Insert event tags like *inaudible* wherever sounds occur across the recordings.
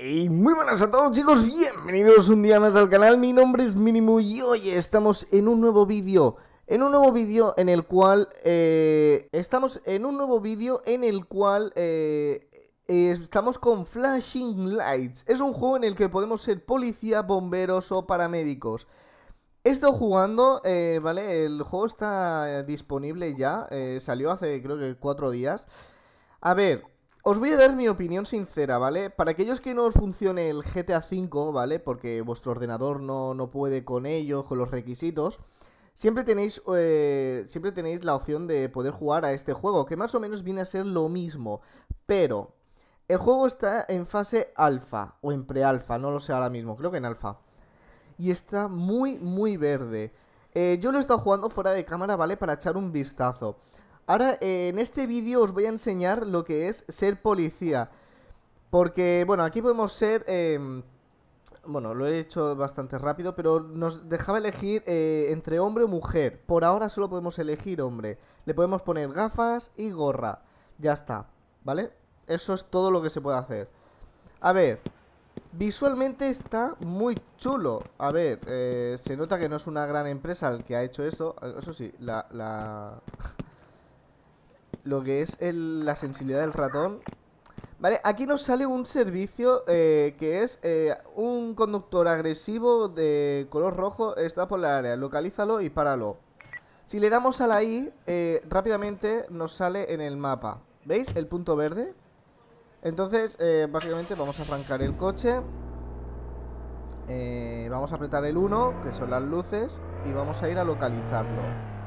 Hey, muy buenas a todos chicos, bienvenidos un día más al canal, mi nombre es Mínimo y hoy estamos en un nuevo vídeo. En un nuevo vídeo en el cual, eh, estamos en un nuevo vídeo en el cual eh, eh, estamos con Flashing Lights. Es un juego en el que podemos ser policía, bomberos o paramédicos. He estado jugando, eh, ¿vale? El juego está disponible ya, salió hace creo que cuatro días. A ver, os voy a dar mi opinión sincera, ¿vale? Para aquellos que no os funcione el GTA V, ¿vale? Porque vuestro ordenador no, no puede con ello, con los requisitos Siempre tenéis, eh, siempre tenéis la opción de poder jugar a este juego, que más o menos viene a ser lo mismo Pero, el juego está en fase alfa, o en pre-alfa, no lo sé ahora mismo, creo que en alfa y está muy, muy verde. Eh, yo lo he estado jugando fuera de cámara, ¿vale? Para echar un vistazo. Ahora, eh, en este vídeo os voy a enseñar lo que es ser policía. Porque, bueno, aquí podemos ser... Eh, bueno, lo he hecho bastante rápido, pero nos dejaba elegir eh, entre hombre o mujer. Por ahora solo podemos elegir hombre. Le podemos poner gafas y gorra. Ya está, ¿vale? Eso es todo lo que se puede hacer. A ver, Visualmente está muy chulo. A ver, eh, se nota que no es una gran empresa el que ha hecho eso. Eso sí, la... la... Lo que es la sensibilidad del ratón. Vale, aquí nos sale un servicio eh, que es eh, un conductor agresivo de color rojo está por la área. Localízalo y páralo. Si le damos a la I, rápidamente nos sale en el mapa. ¿Veis? El punto verde. Entonces, eh, básicamente vamos a arrancar el coche Vamos a apretar el 1, que son las luces Y vamos a ir a localizarlo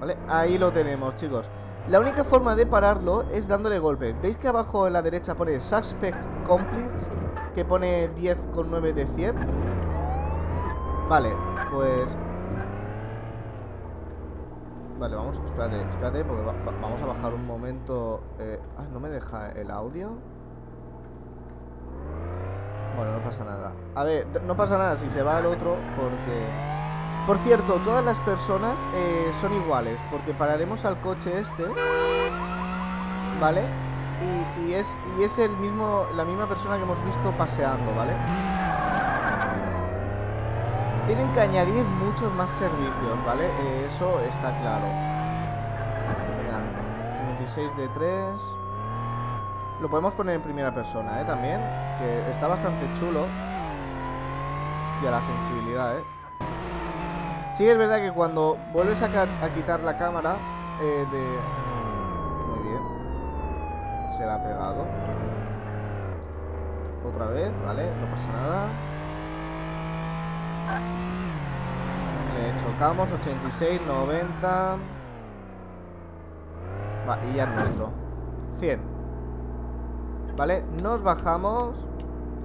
¿Vale? Ahí lo tenemos, chicos La única forma de pararlo es dándole golpe ¿Veis que abajo en la derecha pone Suspect Completes? Que pone 10,9 de 100 Vale, pues Vale, vamos, espérate, espérate, porque va- va- vamos a bajar un momento. eh, ah, ¿no me deja el audio? Bueno, no pasa nada. A ver, no pasa nada si se va el otro, porque. Por cierto, todas las personas eh, son iguales, porque pararemos al coche este. ¿Vale? Y, es, y es el mismo, la misma persona que hemos visto paseando, ¿vale? Tienen que añadir muchos más servicios, ¿vale? Eh, eso está claro. Venga, 56 de 3. Lo podemos poner en primera persona, ¿eh? También. Que está bastante chulo. Hostia, la sensibilidad, ¿eh? Sí, es verdad que cuando vuelves a, quitar la cámara eh, de... Muy bien. Se la ha pegado. Otra vez, ¿vale? No pasa nada. Le chocamos, 86, 90. Va, y ya es nuestro. 100. Vale, nos bajamos.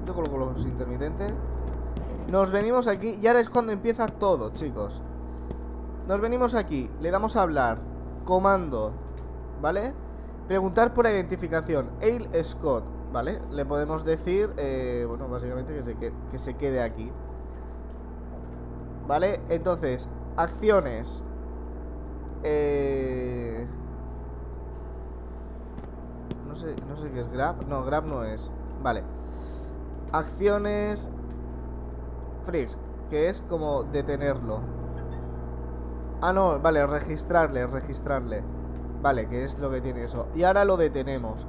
Yo coloco los intermitentes. Nos venimos aquí y ahora es cuando empieza todo, chicos. Nos venimos aquí, le damos a hablar. Comando, ¿vale? Preguntar por identificación. Ail Scott, ¿vale? Le podemos decir, eh, bueno, básicamente que se, que- que se quede aquí. ¿Vale? Entonces, acciones. Eh... No sé, no sé qué es grab. No, grab no es. Vale. Acciones. Frisk, que es como detenerlo. Ah, no, vale, registrarle, registrarle. Vale, que es lo que tiene eso. Y ahora lo detenemos.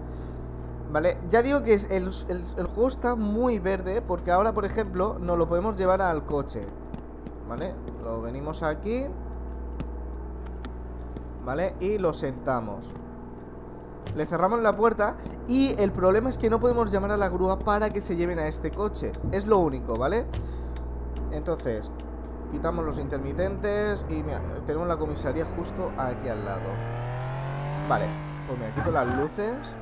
Vale, ya digo que el- el juego está muy verde porque ahora, por ejemplo, nos lo podemos llevar al coche. ¿Vale? Lo venimos aquí. ¿Vale? Y lo sentamos. Le cerramos la puerta y el problema es que no podemos llamar a la grúa para que se lleven a este coche. Es lo único, ¿vale? Entonces, quitamos los intermitentes y mira, tenemos la comisaría justo aquí al lado. Vale, pues me quito las luces.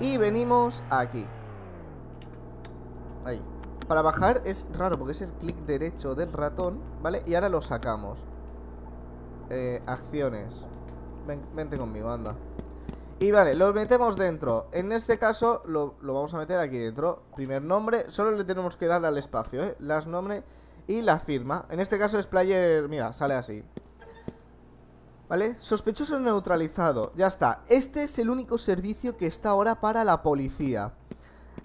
Y venimos aquí. Ahí. Para bajar es raro porque es el clic derecho del ratón, ¿vale? Y ahora lo sacamos. Eh, acciones. Ven- vente conmigo, anda. Y vale, lo metemos dentro. En este caso lo, lo vamos a meter aquí dentro. Primer nombre, solo le tenemos que dar al espacio, ¿eh? Las nombre y la firma. En este caso es player, mira, sale así. ¿Vale? Sospechoso neutralizado. Ya está. Este es el único servicio que está ahora para la policía.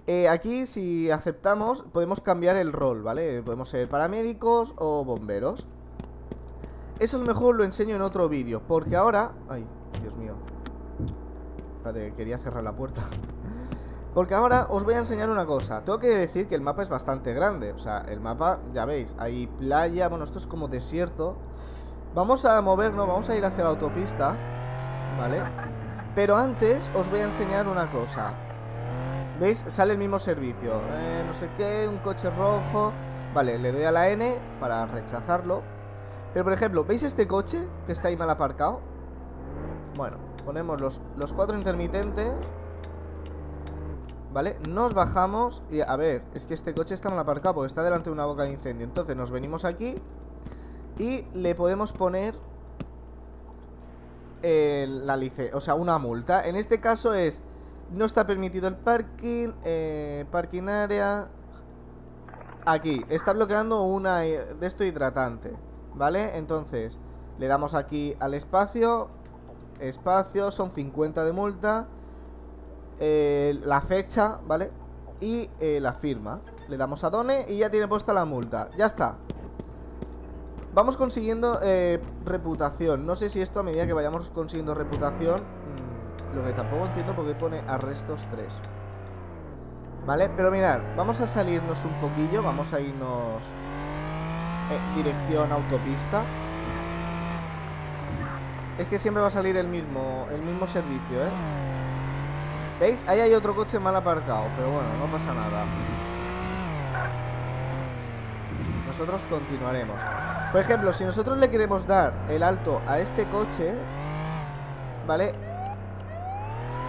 Eh, aquí, si aceptamos, podemos cambiar el rol, ¿vale? Podemos ser paramédicos o bomberos. Eso es mejor lo enseño en otro vídeo, porque ahora... Ay, Dios mío. Espérate, quería cerrar la puerta. *laughs* Porque ahora os voy a enseñar una cosa Tengo que decir que el mapa es bastante grande O sea, el mapa, ya veis, hay playa Bueno, esto es como desierto Vamos a movernos, vamos a ir hacia la autopista ¿Vale? Pero antes os voy a enseñar una cosa ¿Veis? Sale el mismo servicio eh, No sé qué, un coche rojo Vale, le doy a la N para rechazarlo Pero por ejemplo, ¿veis este coche que está ahí mal aparcado? Bueno, ponemos los, los cuatro intermitentes ¿Vale? Nos bajamos y a ver, es que este coche está mal aparcado porque está delante de una boca de incendio Entonces nos venimos aquí y le podemos poner la o sea, una multa En este caso es, no está permitido el parking, eh, parking área Aquí, está bloqueando una de esto hidratante ¿Vale? Entonces, le damos aquí al espacio Espacio, son 50 de multa eh, la fecha, ¿vale? Y eh, la firma. Le damos a Done y ya tiene puesta la multa. Ya está. Vamos consiguiendo eh, reputación. No sé si esto a medida que vayamos consiguiendo reputación... Mm, lo que tampoco entiendo porque pone arrestos 3. ¿Vale? Pero mirad, vamos a salirnos un poquillo. Vamos a irnos... dirección autopista. Es que siempre va a salir el mismo, el mismo servicio, ¿eh? ¿Veis? Ahí hay otro coche mal aparcado Pero bueno, no pasa nada Nosotros continuaremos Por ejemplo, si nosotros le queremos dar el alto a este coche ¿Vale?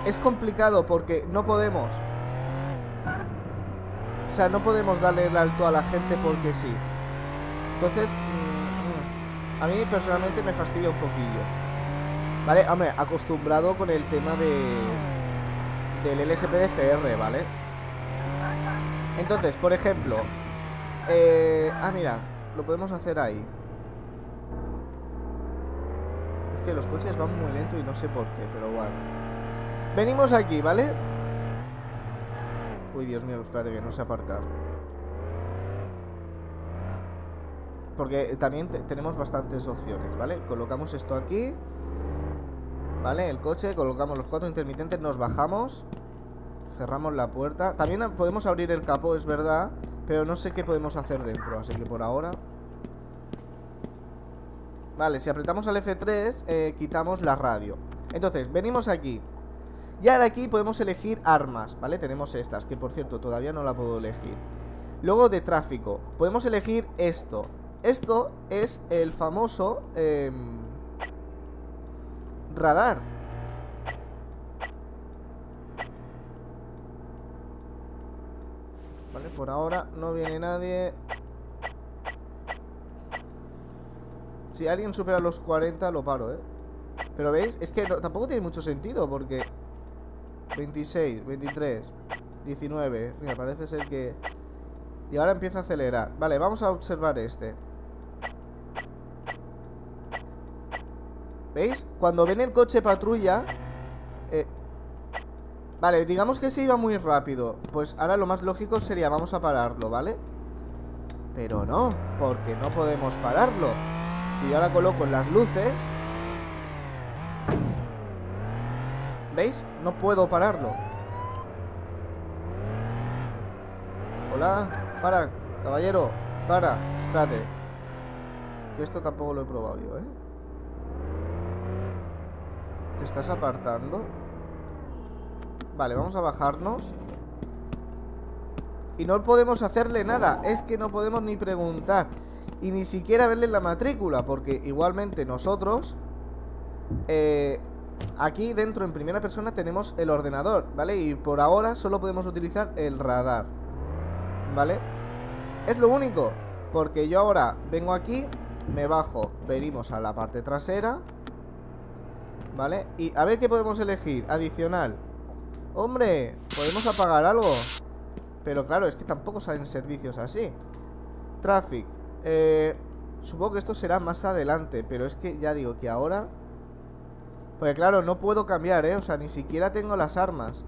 Es complicado porque no podemos O sea, no podemos darle el alto a la gente porque sí Entonces mm, mm, A mí personalmente me fastidia un poquillo Vale, hombre, acostumbrado con el tema de del LSPDFR, ¿vale? Entonces, por ejemplo eh, Ah, mira, lo podemos hacer ahí Es que los coches van muy lento y no sé por qué, pero bueno Venimos aquí, ¿vale? Uy, Dios mío, espérate que no sé aparcar Porque también tenemos bastantes opciones, ¿vale? Colocamos esto aquí Vale, el coche, colocamos los cuatro intermitentes, nos bajamos Cerramos la puerta. También podemos abrir el capó, es verdad Pero no sé qué podemos hacer dentro Así que por ahora. Vale, si apretamos al F3 eh, Quitamos la radio. Entonces, venimos aquí. Y ahora aquí podemos elegir armas, ¿vale? Tenemos estas, que por cierto todavía no la puedo elegir. Luego de tráfico. Podemos elegir esto. Esto es el famoso... Eh, radar. Vale, por ahora no viene nadie. Si alguien supera los 40 lo paro, ¿eh? Pero veis, es que tampoco tiene mucho sentido porque 26, 23, 19 Mira, parece ser que... Y ahora empieza a acelerar Vale, vamos a observar este ¿Veis? Cuando ven el coche patrulla eh, Vale, digamos que se iba muy rápido Pues ahora lo más lógico sería Vamos a pararlo, ¿vale? Pero no, porque no podemos pararlo Si yo ahora coloco las luces ¿Veis? No puedo pararlo Hola, para, caballero Para, espérate Que esto tampoco lo he probado yo, ¿eh? ¿Te estás apartando? Vale, vamos a bajarnos Y no podemos hacerle nada Es que no podemos ni preguntar Y ni siquiera verle la matrícula Porque igualmente nosotros eh, Aquí dentro en primera persona tenemos el ordenador ¿Vale? Y por ahora solo podemos utilizar el radar ¿Vale? Es lo único Porque yo ahora vengo aquí Me bajo, venimos a la parte trasera ¿Vale? Y a ver qué podemos elegir Adicional Hombre, podemos apagar algo Pero claro, es que tampoco salen servicios así Traffic eh, Supongo que esto será más adelante Pero es que ya digo que ahora Porque claro, no puedo cambiar, ¿eh? O sea, ni siquiera tengo las armas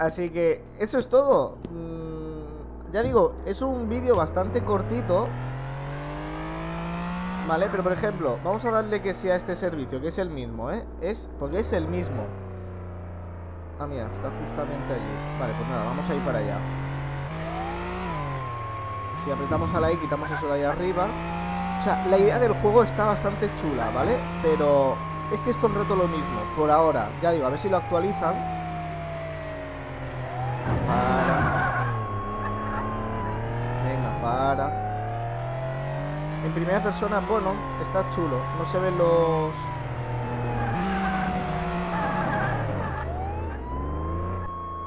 Así que eso es todo. Mm, ya digo, es un vídeo bastante cortito. Vale, pero por ejemplo, vamos a darle que sea este servicio, que es el mismo, ¿eh? Es, porque es el mismo. Ah, mira, está justamente allí. Vale, pues nada, vamos a ir para allá. Si apretamos a la I, quitamos eso de ahí arriba. O sea, la idea del juego está bastante chula, ¿vale? Pero es que es reto lo mismo, por ahora. Ya digo, a ver si lo actualizan. Para. Venga, para. En primera persona, bueno, está chulo. No se ven los...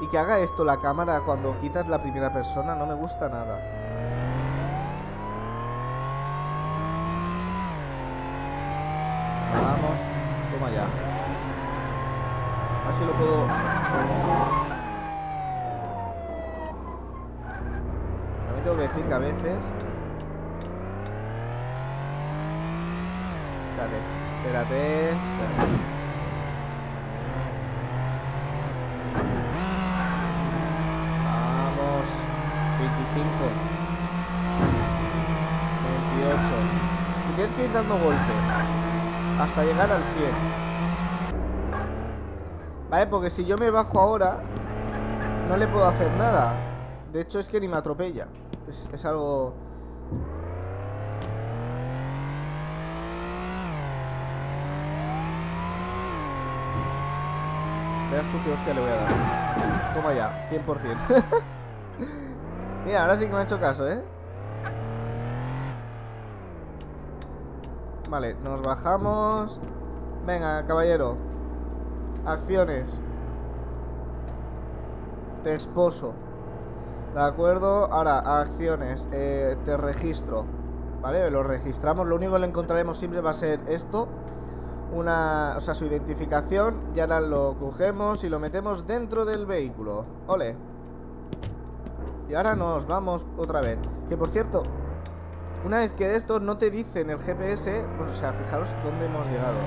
Y que haga esto la cámara cuando quitas la primera persona no me gusta nada. Vamos, toma ya. Así lo puedo... También tengo que decir que a veces Espérate, espérate, espérate. Vamos. 25. 28. Y tienes que ir dando golpes. Hasta llegar al 100. Vale, porque si yo me bajo ahora, no le puedo hacer nada. De hecho, es que ni me atropella. Es, es algo... Veas tú qué hostia le voy a dar. Toma ya, 100%. *laughs* Mira, ahora sí que me ha hecho caso, ¿eh? Vale, nos bajamos. Venga, caballero. Acciones. Te esposo. De acuerdo. Ahora, acciones. Eh, te registro. Vale, lo registramos. Lo único que le encontraremos siempre va a ser esto una, o sea, su identificación y ahora lo cogemos y lo metemos dentro del vehículo. Ole. Y ahora nos vamos otra vez. Que por cierto, una vez que de esto no te dice en el GPS, pues, o sea, fijaros dónde hemos llegado.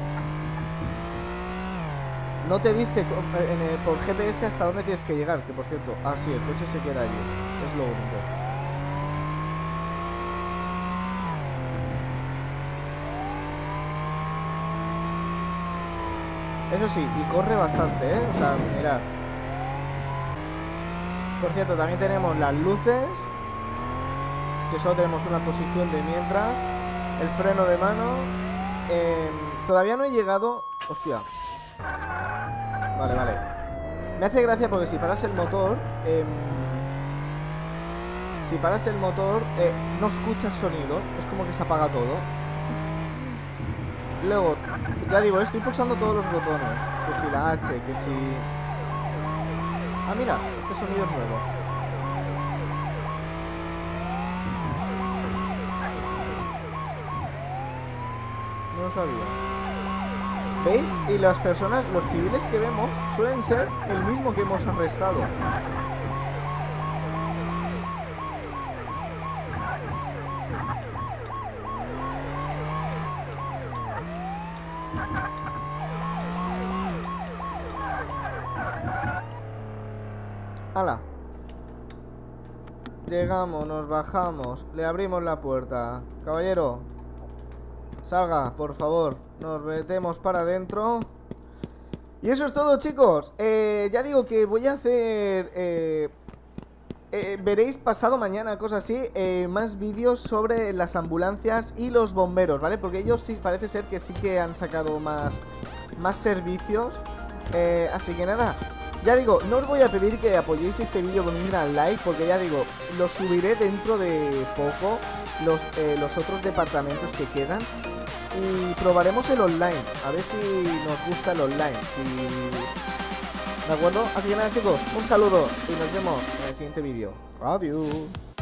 No te dice por GPS hasta dónde tienes que llegar, que por cierto, ah sí, el coche se queda allí. Es lo único. Eso sí, y corre bastante, ¿eh? O sea, mirad. Por cierto, también tenemos las luces. Que solo tenemos una posición de mientras. El freno de mano. Em, todavía no he llegado... Hostia. Vale, vale. Me hace gracia porque si paras el motor... Em, si paras el motor, eh, no escuchas sonido. Es como que se apaga todo. Luego, ya digo, estoy pulsando todos los botones. Que si la H, que si... Ah, mira, este sonido es nuevo. No lo sabía. ¿Veis? Y las personas, los civiles que vemos, suelen ser el mismo que hemos arrestado. ¡Hala! Llegamos, nos bajamos, le abrimos la puerta. Caballero, salga, por favor. Nos metemos para adentro. Y eso es todo, chicos. Eh, ya digo que voy a hacer... Eh, eh, veréis pasado mañana, cosas así, más vídeos sobre las ambulancias y los bomberos, ¿vale? Porque ellos sí parece ser que sí que han sacado más, más servicios. así que nada, ya digo, no os voy a pedir que apoyéis este vídeo con un gran like, porque ya digo, lo subiré dentro de poco, los, eh, los otros departamentos que quedan, y probaremos el online, a ver si nos gusta el online, si... ¿De acuerdo? Así que nada chicos, un saludo y nos vemos en el siguiente vídeo. Adiós.